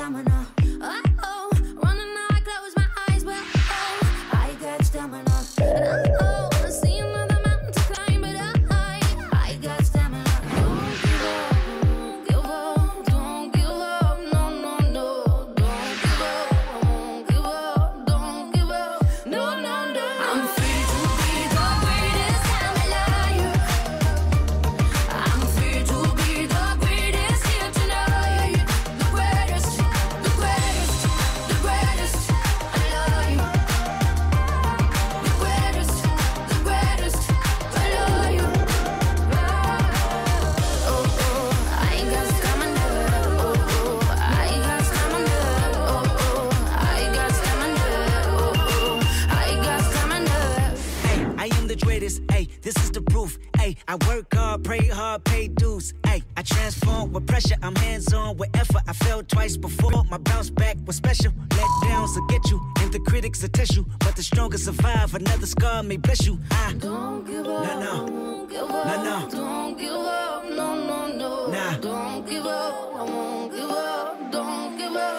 stamina. oh oh, running now, I close my eyes, but oh, I got stamina. oh oh, I see another mountain to climb, but I, I got stamina. Don't give up, don't give up, don't give up, no, no, no. Don't give up, don't give up, don't give up, no, no, no. I'm the roof. Hey, I work hard, pray hard, pay dues. Hey, I transform with pressure. I'm hands on with effort. I fell twice before. My bounce back was special. Let downs will get you, and the critics will test you. But the strongest survive. Another scar may bless you. I don't give up. No, no. Don't give up. No, no. Don't give up. No, no, no. Nah. Don't give up. I won't give up. Don't give up.